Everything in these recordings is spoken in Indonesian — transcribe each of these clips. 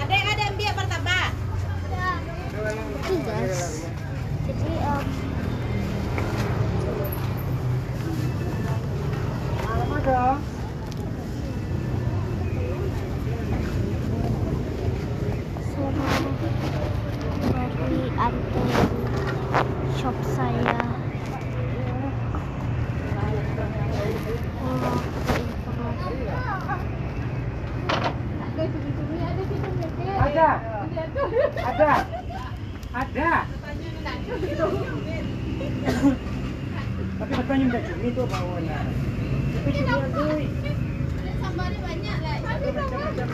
Adek ada ambil martabak. Oke guys. Jadi um, sama dari anteng shop saya mau informasi Ada. Ada. Ada. Tapi katanya minta cumi tuh apa warna? Itu cumi tuh. Sambarnya banyak lah. Macam-macam.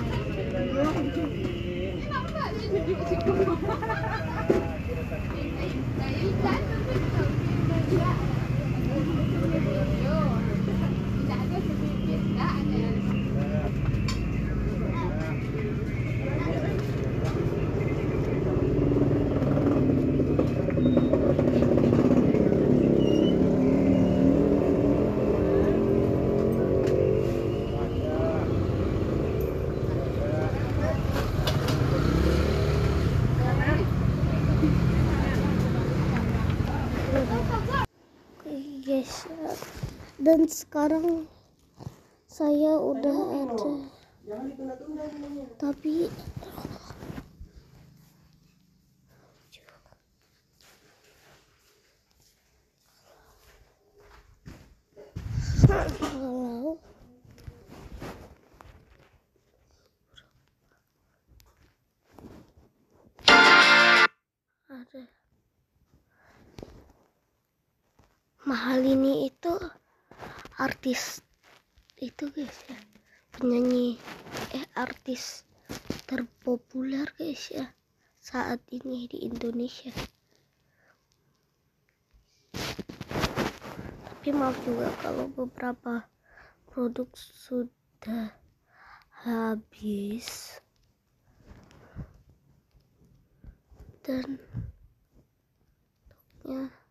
Oke guys dan sekarang saya udah ada. Tapi mahal ini itu artis itu guys ya. Penyanyi eh artis terpopuler guys ya saat ini di Indonesia. Tapi maaf juga kalau beberapa produk sudah habis. Dan stoknya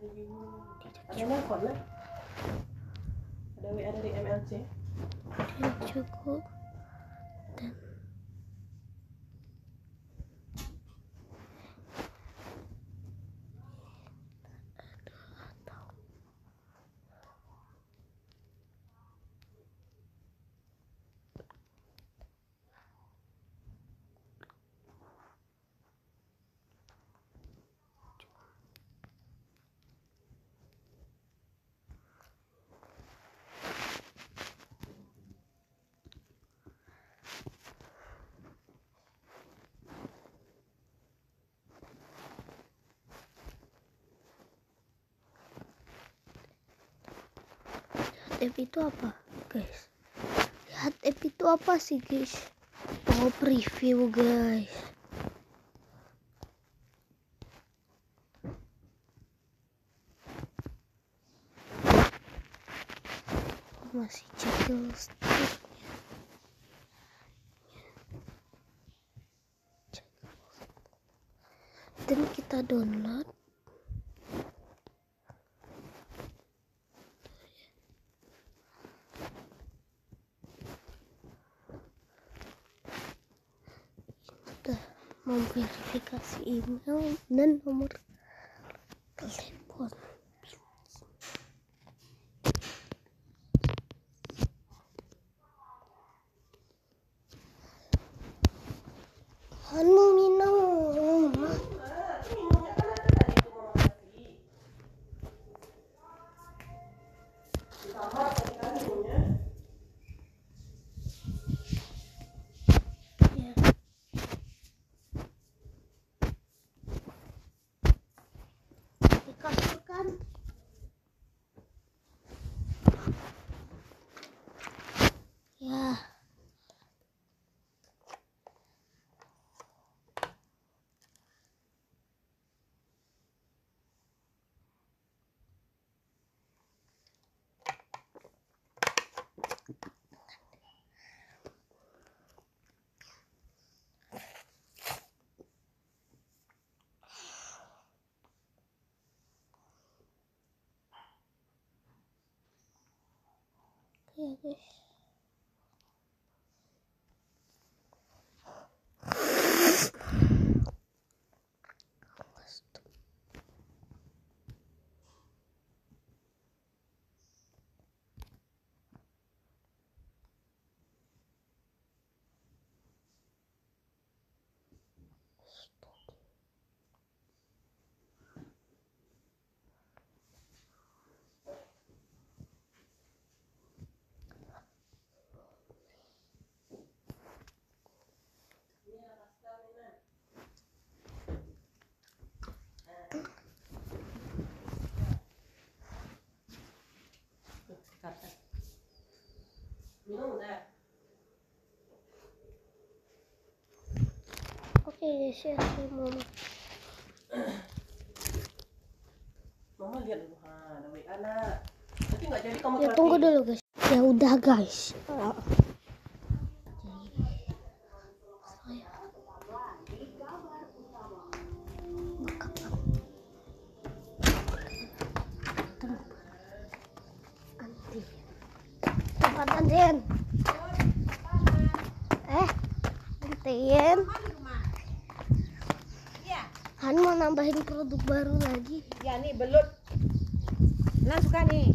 Lah. Ada WA dari MLC. cukup app itu apa guys? Lihat app itu apa sih guys? Oh preview guys. Masih cekil dan kita download sudah memverifikasi email dan nomor telepon Anu minum ya. Di kasur kan ya ya guys Kata. Minum udah. Ya saya mau Mama lihat dulu. Ha, ada WA nak. Tapi nggak jadi kamu ya tunggu dulu guys ya udah guys Ah. Anti. Tempat antin. Eh, antin. Iya. Han mau nambahin produk baru lagi. Ya nih belut. Nah suka nih.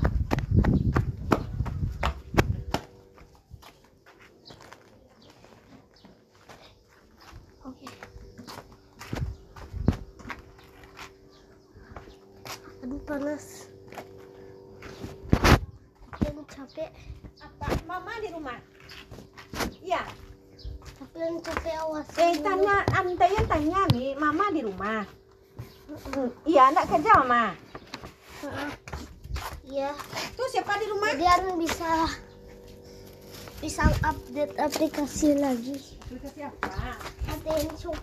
Oke. Aduh panas. Yang capek, Apa? Mama di rumah. Iya. tapi yang capek awas. Eh tanya, ante yang tanya nih, Mama di rumah. Hmm, Iya, anak kerja Mama. Iya. Tuh siapa di rumah? Jadi Anu bisa bisa update aplikasi lagi. Aplikasi apa? Shop.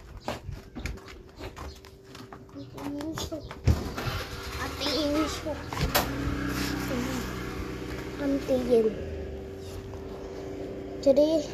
Atin shop. Antigen. Jadi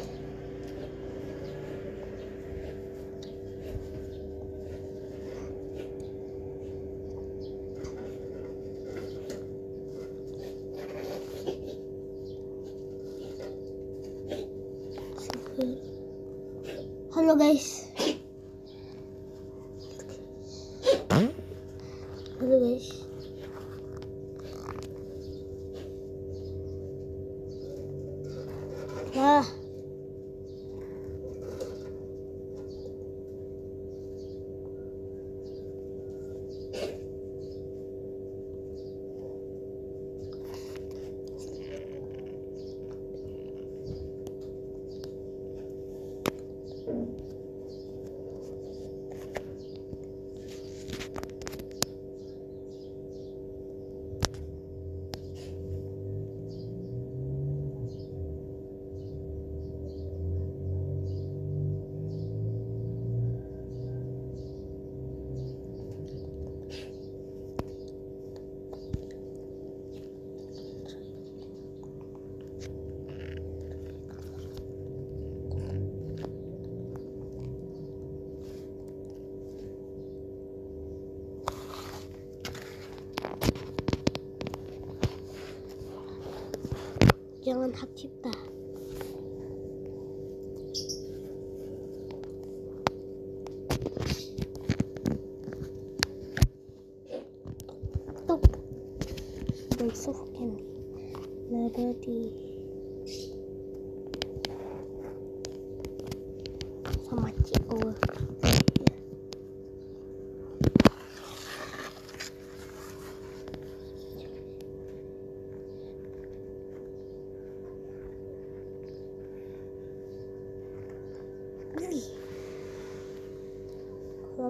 배경은 탑티다 똑. 멜소스 캔디. 멜로디.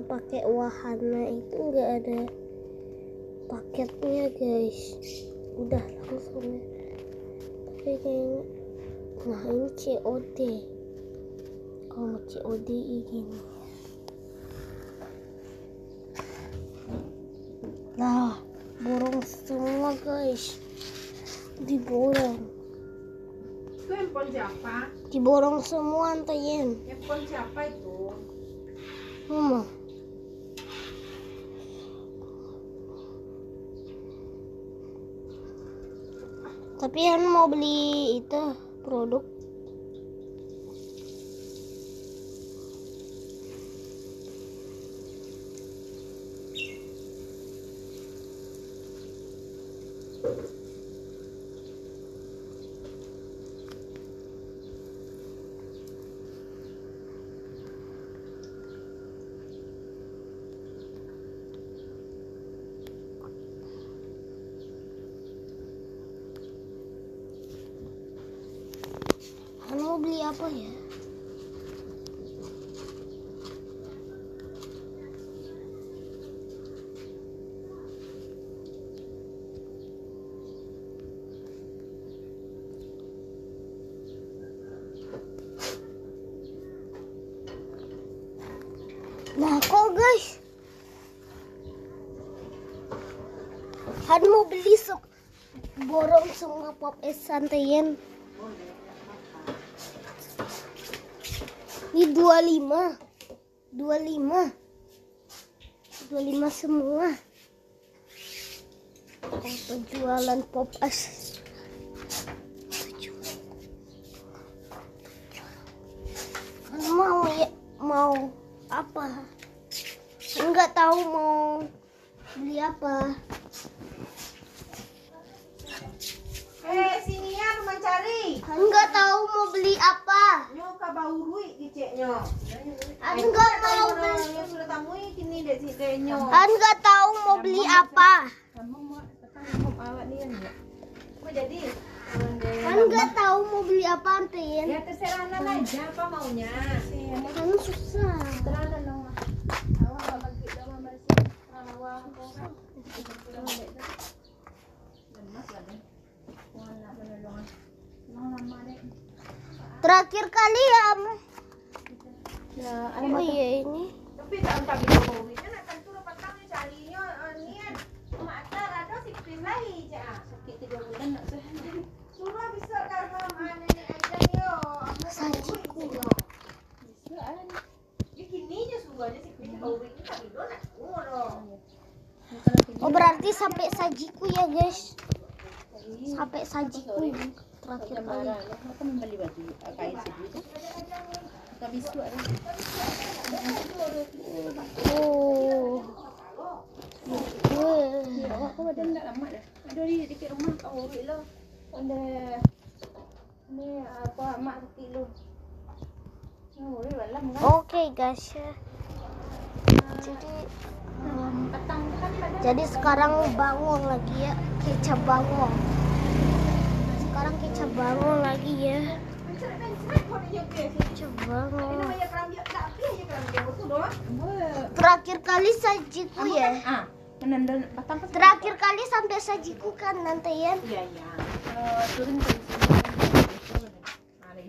Pakai wahana itu nggak ada paketnya guys. Udah langsung ya. Tapi kayaknya nah ini COD. Kalau mau COD ini. Nah, borong semua guys. Diborong. Itu handphone siapa? Diborong semua antayin. Handphone siapa itu? Mama. Tapi Han mau beli itu produk. Han mau beli apa ya? Nah kok guys Han mau beli se borong semua pop es santayan Ini 25 25 25 semua. Oh, penjualan pop es maunya. kan susah Terang dan dong. Awak awak bagi dong bersih. Awak kau terakhir kali ya Am. Ya, oh iya ini Tapi tak entah bila nak tentu ada si krim lain je ah. Sakit tiga bulan nak sehat. Bisa karena oh berarti sampai sajiku ya guys sampai sajiku terakhir kali Apa membeli baju kain segitu? Tak bisa ada. oh. Awak kau ada tak lama dah? Ada di dekat rumah kau lo. Ada Oke guys ya. Jadi Petang ada. jadi sekarang bangun lagi ya Keca bangun. Sekarang Keca bangun lagi ya. Keca bangun. Terakhir kali sajiku ya. Terakhir kali sampai sajiku kan nanti ya. Iya iya. Kalau turun ke sini. Ada hilang.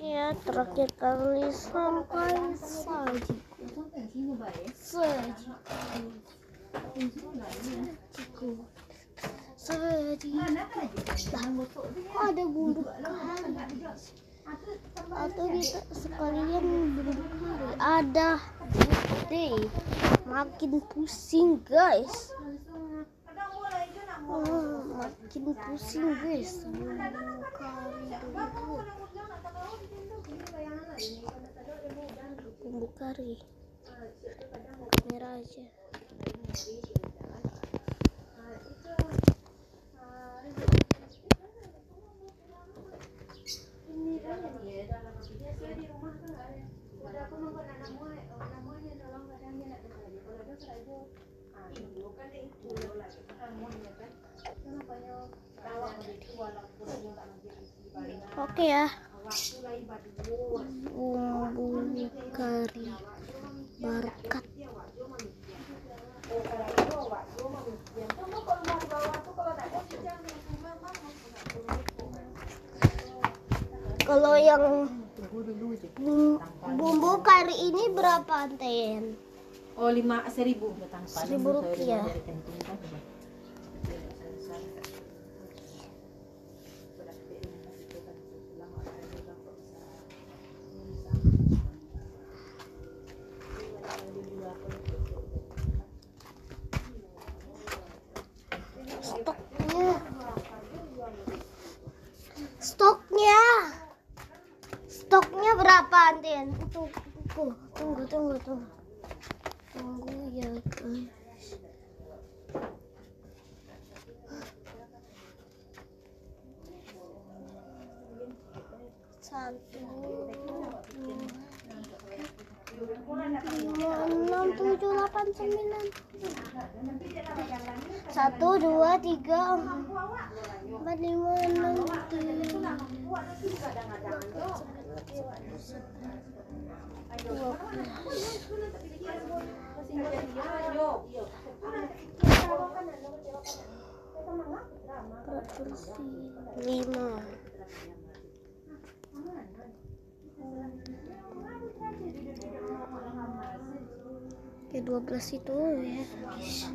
Ya, terakhir kali sampai ada kari? Atau kita sekalian kari? Ada. Makin pusing guys. Oh, makin pusing guys. Bumbu kari Oke ya. Bumbu kari berkat. Kalau yang bumbu kari ini berapa Ten? Oh lima seribu. Seribu rupiah. Stoknya. Stoknya. Stoknya berapa Antin? Tunggu, tunggu, tunggu, tunggu. Tunggu ya guys. Satu, enam, tujuh, delapan, sembilan. Satu, dua, tiga, empat, lima, enam, tujuh. Proporsi lima. Oke, 12 itu ya guys.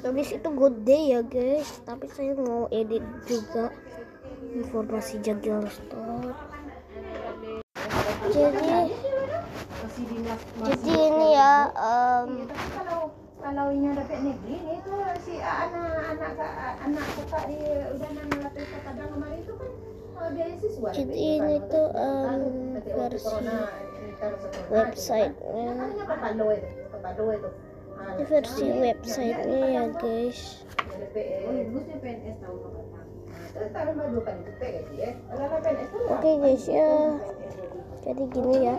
Habis itu good day ya guys. Tapi saya mau edit juga informasi jadwal store. Jadi jadi ini ya em, kalau ini dapat negeri ni tu si anak-anak anak kakak dia udah nang latih kadang kemarin itu kan jadi ini tuh em, versi websitenya. Apa? Ini versi websitenya ya guys. Oke guys ya. Jadi gini ya.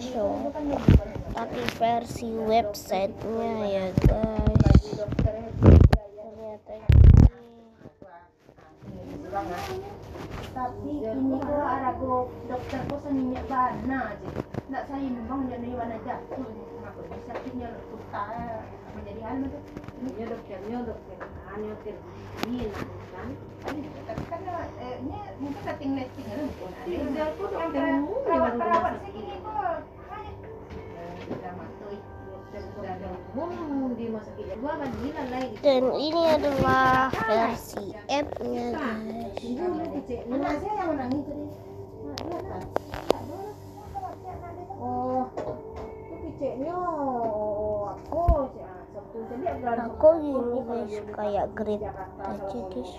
show tapi versi websitenya ya guys ternyata Tapi ini ko ara ko dokter ko sa minyak bana. Nak saya memang dia ni wana jatuh. Kenapa bisa punya kuta menjadi hal macam ini dokternya dokter hanya dokter ini kan. Tapi kan eh, ini mungkin setting letting kan pun ada. Ko dokter perawat perawat segini ko. Matui. Sudah ada dan ini adalah versi app-nya tadi. Oh, jadi aku gini guys kayak grid aja guys.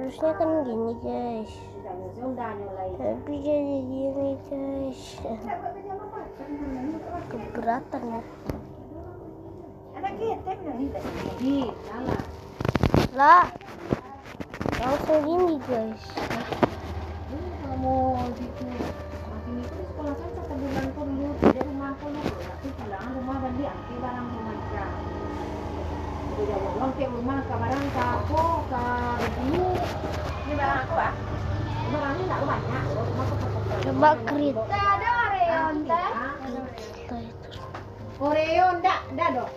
harusnya kan gini guys tapi jadi gini guys. Keberatan ya. Lah langsung gini guys. Ini kalau mau gitu makin itu sekolah kan satu bulan rumah tapi pulang rumah angki barang rumah kita udah jauh uang ke rumah ke barang ke aku ke ibu. Ini barang aku ah coba grid ada Oreo ntar kita itu Oreo ndak ndak dong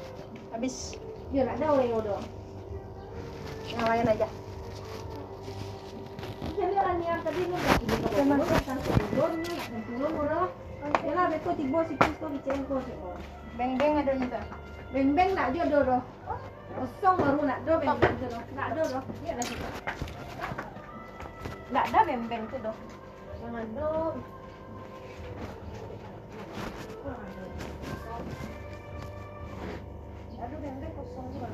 habis. Biar ada Oreo dong yang lain aja. Jadi orang yang tadi lu nggak ini kok sama kan nih turun udah ya lah beto tibo si Kristo di cengko sih kok beng beng ada nih tuh beng beng nak dia do do kosong baru nak do beng beng tu do nak do do dia ada situ nak ada beng beng tu do jangan do Aduh, beng beng kosong juga.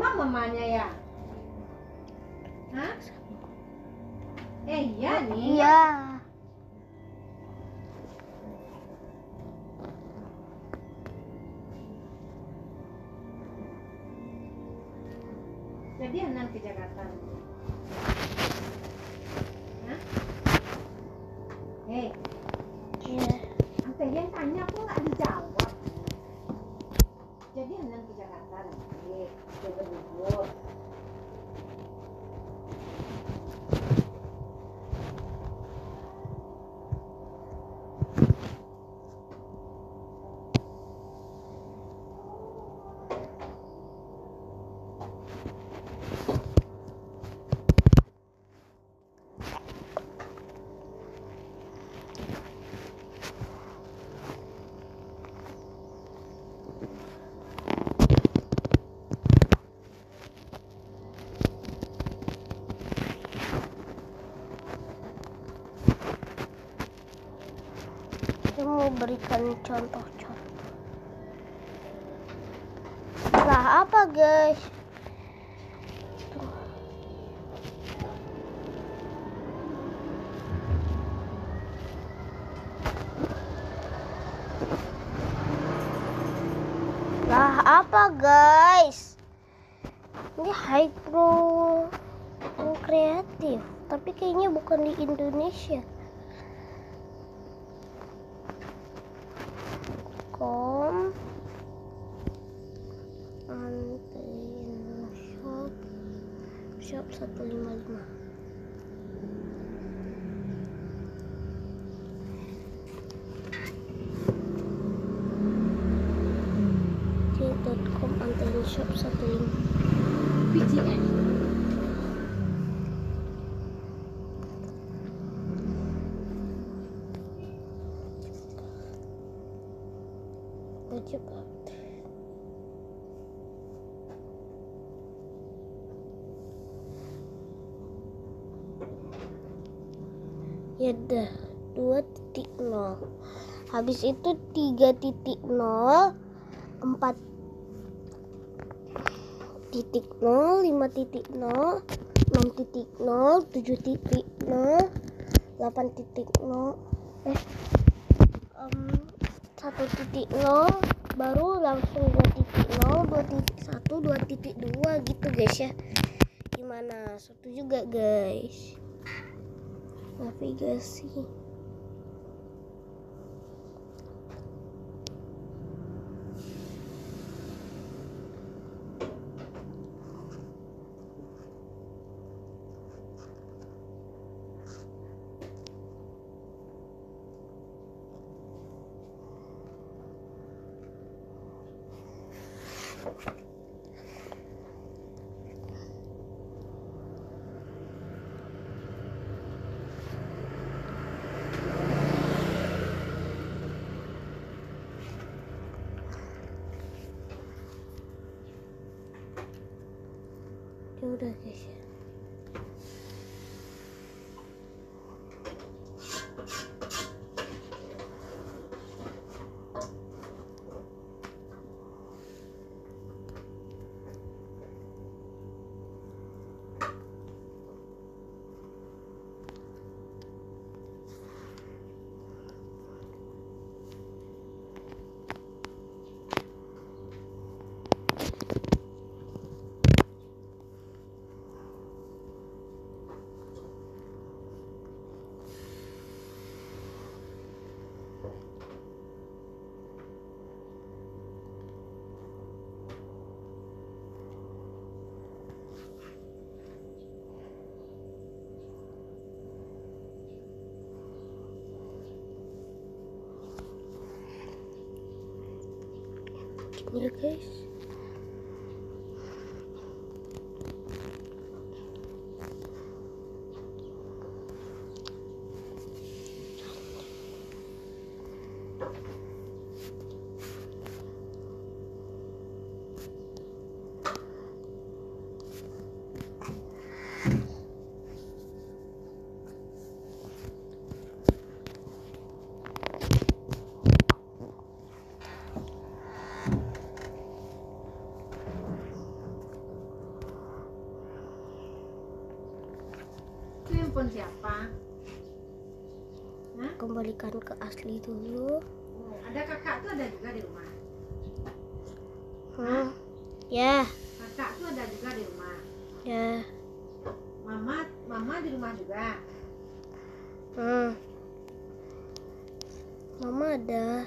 Demam mamanya ya? Hah? Eh iya nih. Iya. Jadi Hanan ke Jakarta. Hah? Hei, Iya. Ante yang tanya kok nggak dijawab. Jadi Hanan ke Jakarta nanti ke berlibur. Saya mau berikan contoh-contoh. понимать. Dot.com Antena Shop satu link. Bijinya. Спасибо. Ya dah 2.0 habis itu 3.0 4 titik 0 5 titik 0 6 titik 0 7 titik 0 8 titik 0 eh 1 titik 0 baru langsung 2 titik 0 2 titik 1 2 titik 2 gitu guys ya. Gimana? Satu juga guys navigasi ya udah guys ya gini asli dulu Oh, ada kakak tuh ada juga di rumah. hmm. ya Kakak tuh ada juga di rumah. ya Mama, mama di rumah juga. hmm. mama ada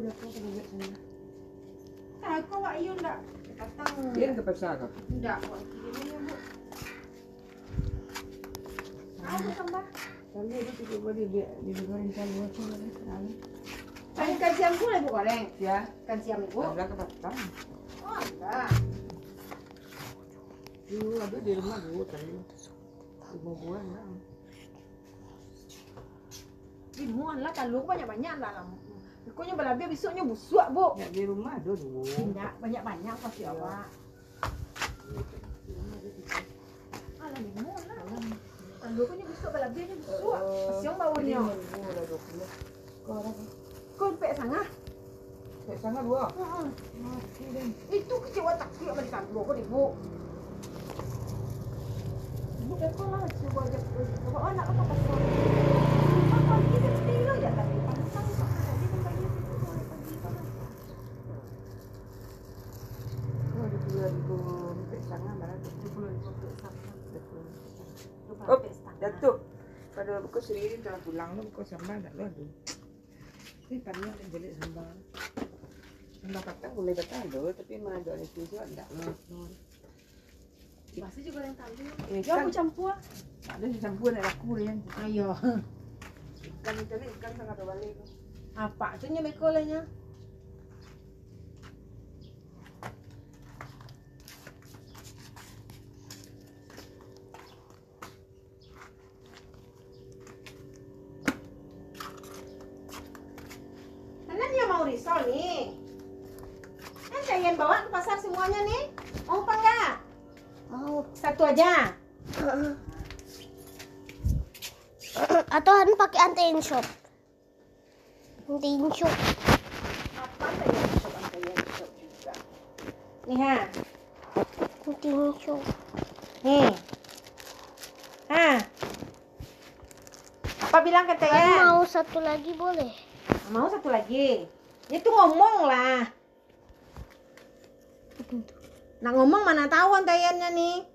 udah kirimnya bu. Ayo tambah. Kami itu di di goreng? Kan ikan siam pula ibu goreng. Ya, ada ke pasar. Oh enggak. Dulu ada di rumah tadi. Bulan lah. Kalau banyak-banyak lah lah. Pokoknya balabia besoknya busuk bu. Ya di rumah ada dulu. Enggak, banyak-banyak pasti awak. Alah rimuan lah. Kalau punya busuk balabianya busuk. Kasihan baunya. Kau Kau pek sangat. Saya sangat dua. Itu kecewa tak kira balik kantor kau ibu. Ibu dah kau lah coba aja. Coba anak apa pasal. Apa kita tinggal ya tapi pantang tak ada di tempat dia situ boleh pergi sana. Kau ada dua ribu empat sangat mana? Dua puluh ribu empat sangat. Oh, Datuk. Pada buku sendiri telah pulang tu buku sambal tak ada tu. Ini pandang dan jelik sambal. Sambal patang boleh betul tu, tapi mana ada ni tu juga tak lah. Masih juga yang tahu. Eh, Ya, kan aku campur. ada campur nak laku dia. Ayo. Ikan itu ni ikan sangat balik. Apa tu nya mekolanya? Mana dia mau risol nih? Kan kalian bawa ke pasar semuanya nih? Mau apa enggak? Mau. Satu aja. Atau Han antein shop. Apa shop kalian shop juga? Nih ha. Shop. Nih. Ha. Apa bilang Han katanya? mau satu lagi boleh? Mau satu lagi. Itu ngomong lah. Nak ngomong mana tahu antayannya nih.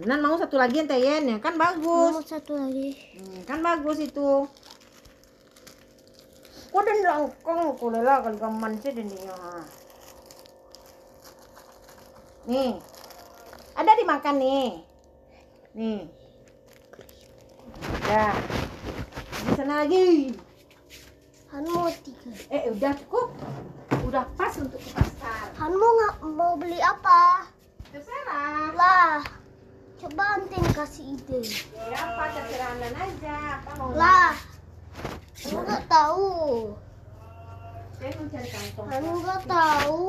Nah, Nan mau satu lagi antayannya kan Mau bagus. satu lagi. Hmm, kan bagus itu. Kok dan langkong kau lela kalau gaman sih dan dia. Nih. Ada dimakan nih. Nih. Ya. Di sana lagi. Han mau tiga. Eh udah cukup. Udah pas untuk ke pasar. Han mau nggak mau beli apa? Terserah. Lah. Coba antein kasih ide. Ya apa terserah Nan aja. Apa mau? Lah. Han nggak tahu. Saya mau cari kantong. Han nggak tahu.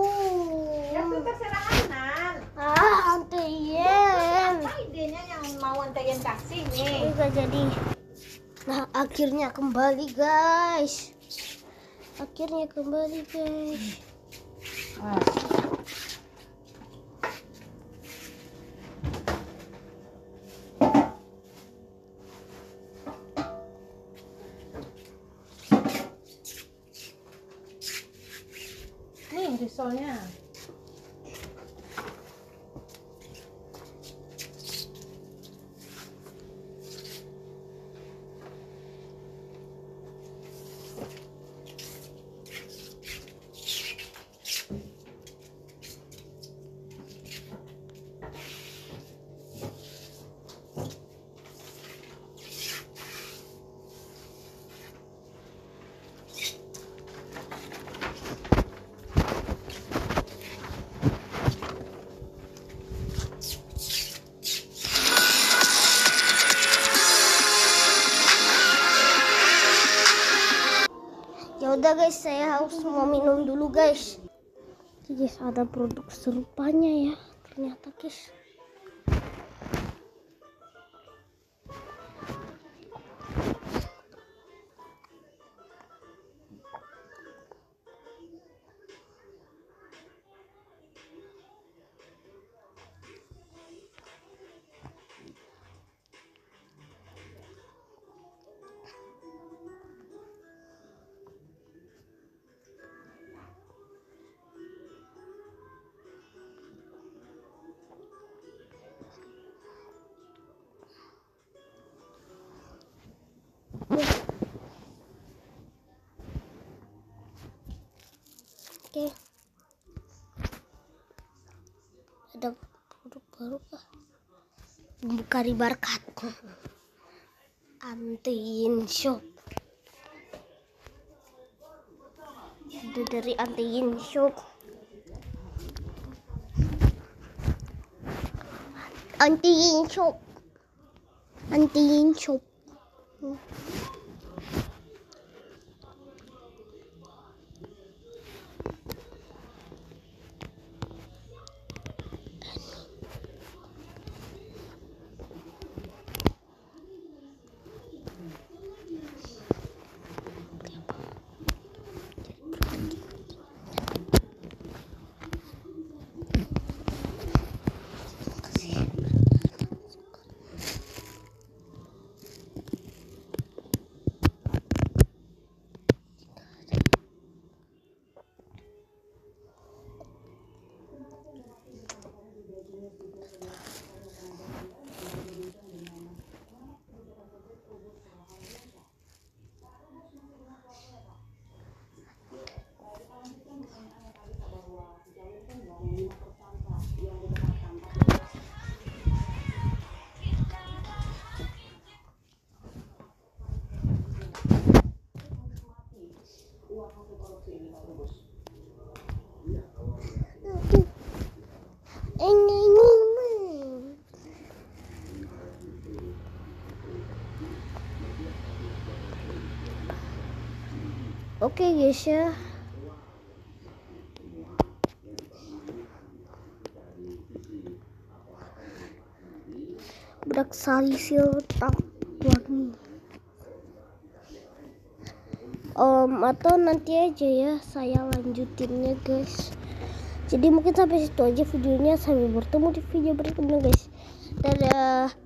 Ya itu terserah Anan. Ah, antein. Apa idenya yang mau antayin kasih nih? Enggak jadi. Nah, akhirnya kembali, guys. Akhirnya kembali, guys. Nih guys, saya harus mau minum dulu guys. Guys, ada produk serupanya ya. Ternyata guys. Bukhari Barkat Antiin Shop. Itu dari Antiin Shop. Antiin Shop. Antiin Shop Ini ini Oke guys ya. Bedak sari tak warni. Om atau nanti aja ya saya lanjutinnya guys. Jadi mungkin sampai situ aja videonya. Sampai bertemu di video berikutnya guys. Dadah.